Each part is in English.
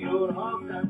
Europe,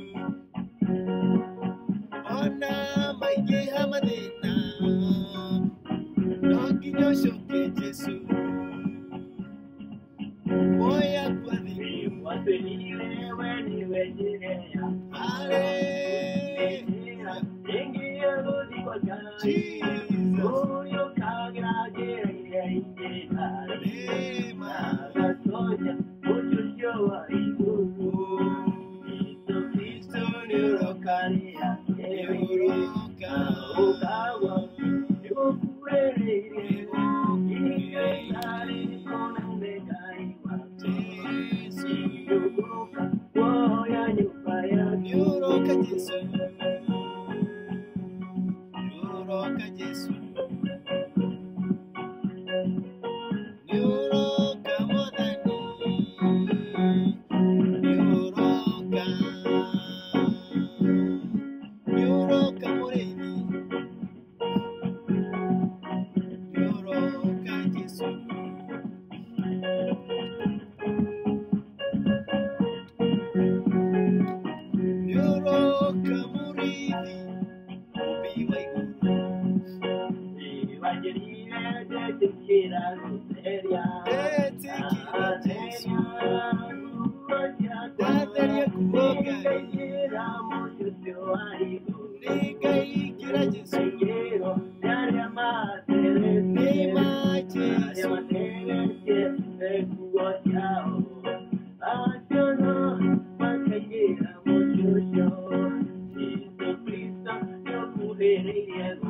Oh.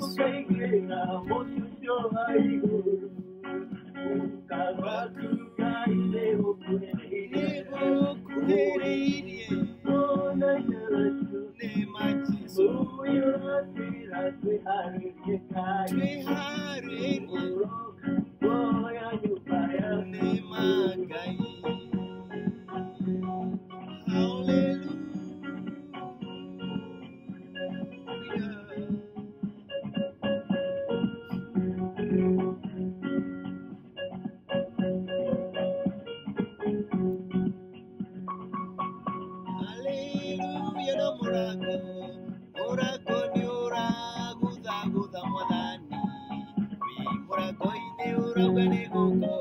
Take it, I want you sure Murakoni uraguda gudamwadani, ni urabani guko.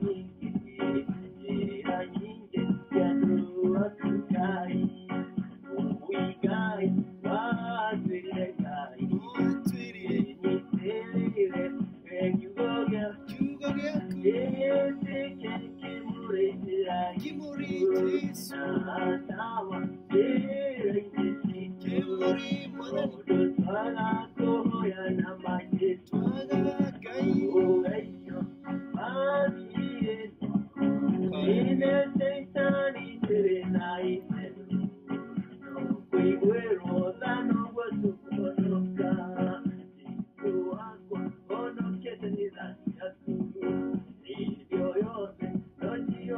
Kemuri, Mother, Twana, Toya,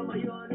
我希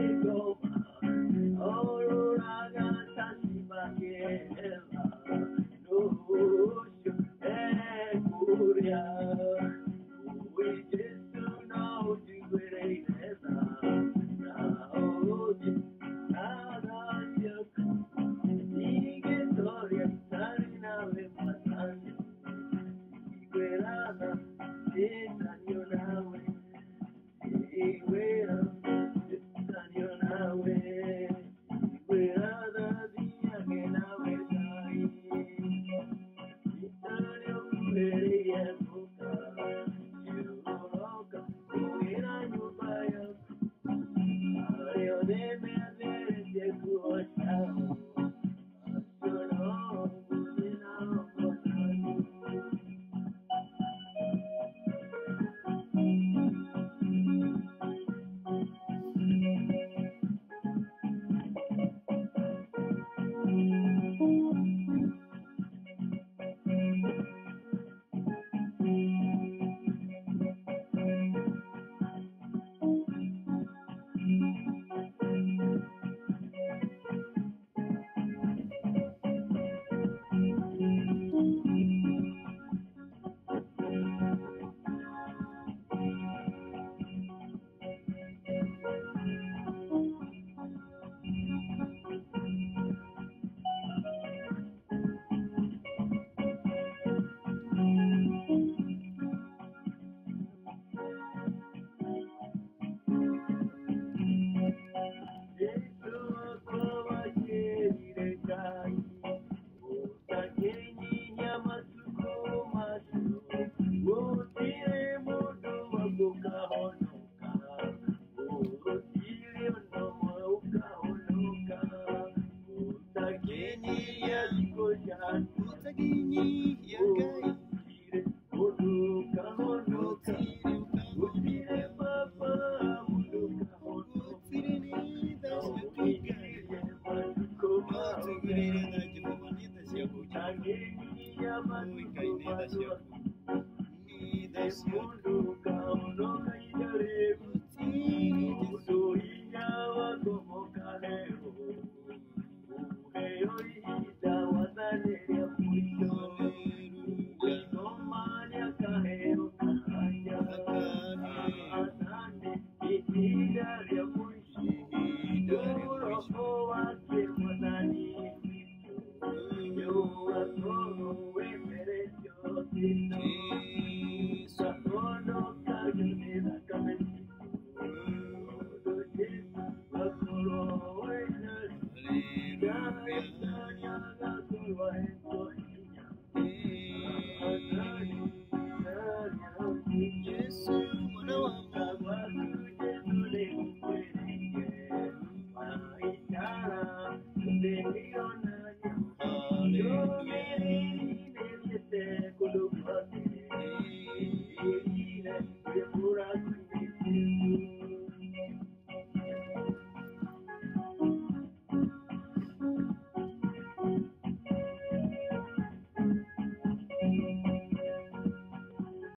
hurry. Leon